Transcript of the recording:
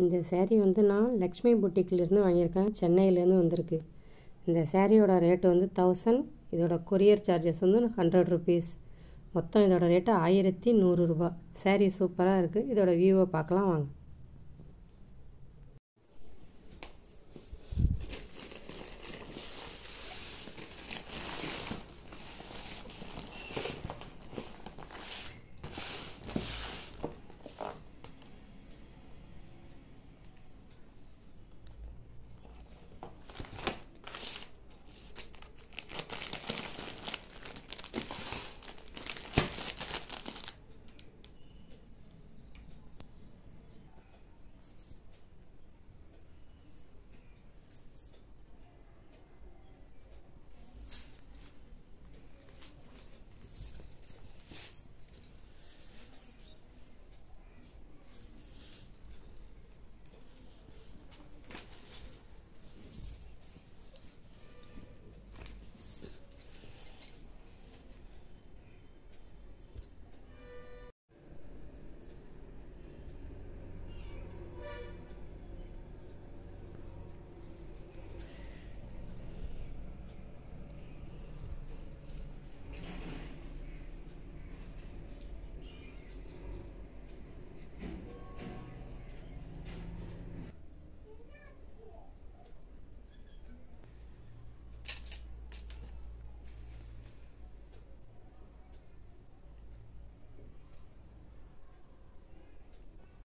இந்த சேரீ வந்து நான் லக்ஷ்மி புட்டிக்கிலிருந்து வாங்கியிருக்கேன். சென்னையிலேருந்து வந்திருக்கு. இந்த சேரீயோட ரேட்டு வந்து தௌசண்ட் இதோட கொரியர் சார்ஜஸ் வந்து ஹண்ட்ரட் ருபீஸ் மொத்தம் இதோட ரேட்டு ஆயிரத்தி நூறுரூபா சேரீ சூப்பராக இருக்குது இதோட வியூவை பார்க்கலாம் வாங்க.